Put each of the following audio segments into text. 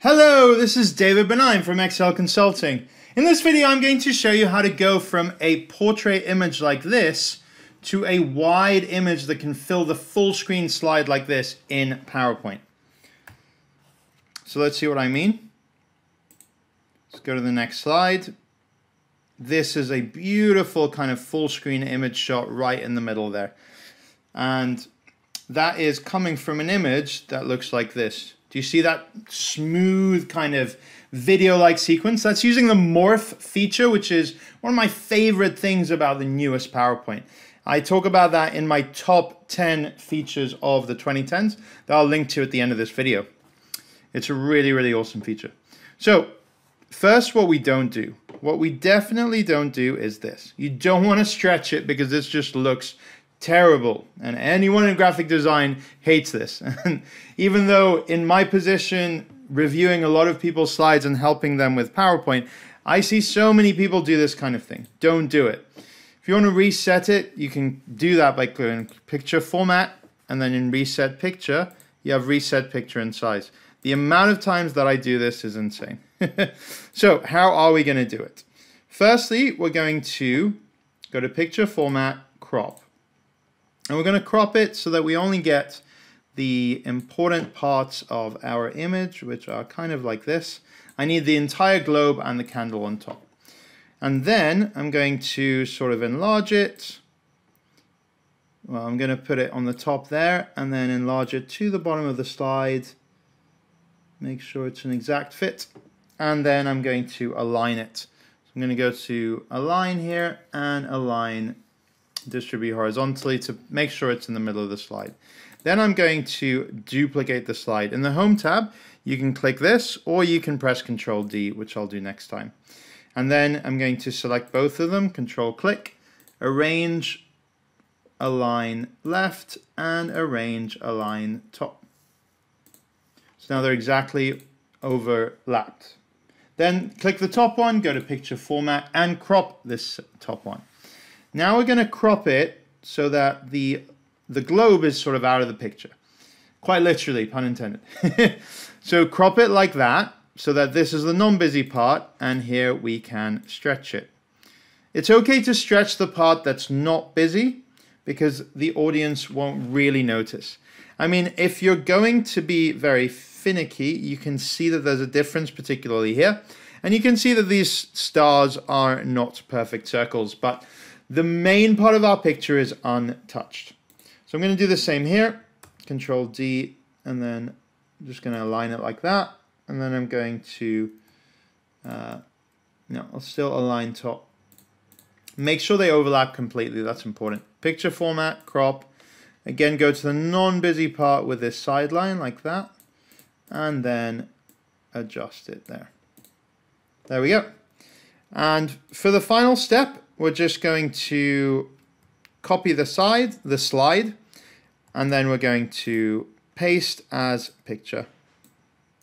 Hello, this is David Benaim from Excel Consulting. In this video, I'm going to show you how to go from a portrait image like this to a wide image that can fill the full screen slide like this in PowerPoint. So let's see what I mean. Let's go to the next slide. This is a beautiful kind of full screen image shot right in the middle there. And that is coming from an image that looks like this. Do you see that smooth kind of video-like sequence? That's using the morph feature, which is one of my favorite things about the newest PowerPoint. I talk about that in my top 10 features of the 2010s that I'll link to at the end of this video. It's a really, really awesome feature. So first, what we don't do. What we definitely don't do is this. You don't want to stretch it because this just looks terrible. And anyone in graphic design hates this. Even though in my position, reviewing a lot of people's slides and helping them with PowerPoint, I see so many people do this kind of thing. Don't do it. If you want to reset it, you can do that by clicking picture format and then in reset picture, you have reset picture and size. The amount of times that I do this is insane. so how are we going to do it? Firstly, we're going to go to picture format, crop. And we're going to crop it so that we only get the important parts of our image, which are kind of like this. I need the entire globe and the candle on top. And then I'm going to sort of enlarge it. Well, I'm going to put it on the top there and then enlarge it to the bottom of the slide. Make sure it's an exact fit. And then I'm going to align it. So I'm going to go to align here and align distribute horizontally to make sure it's in the middle of the slide. Then I'm going to duplicate the slide. In the Home tab, you can click this or you can press Control D, which I'll do next time. And then I'm going to select both of them, Control click, arrange, align left, and arrange, align top. So now they're exactly overlapped. Then click the top one, go to picture format, and crop this top one. Now we're going to crop it so that the, the globe is sort of out of the picture. Quite literally, pun intended. so crop it like that so that this is the non-busy part and here we can stretch it. It's okay to stretch the part that's not busy because the audience won't really notice. I mean, if you're going to be very finicky, you can see that there's a difference, particularly here. And you can see that these stars are not perfect circles, but the main part of our picture is untouched. So I'm going to do the same here. Control D, and then I'm just going to align it like that. And then I'm going to, uh, no, I'll still align top. Make sure they overlap completely. That's important. Picture format, crop. Again, go to the non-busy part with this sideline like that. And then adjust it there. There we go. And for the final step, we're just going to copy the side, the slide, and then we're going to paste as picture.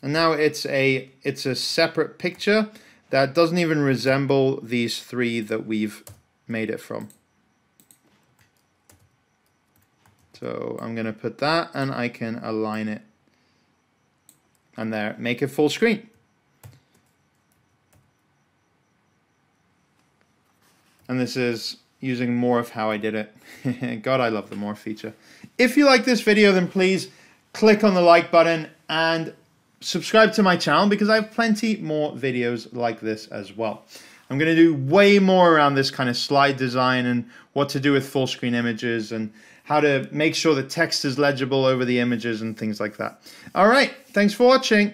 And now it's a it's a separate picture that doesn't even resemble these three that we've made it from. So I'm going to put that and I can align it. And there, make it full screen. And this is using more of how I did it. God, I love the morph feature. If you like this video, then please click on the like button and subscribe to my channel because I have plenty more videos like this as well. I'm going to do way more around this kind of slide design and what to do with full screen images and how to make sure the text is legible over the images and things like that. All right, thanks for watching.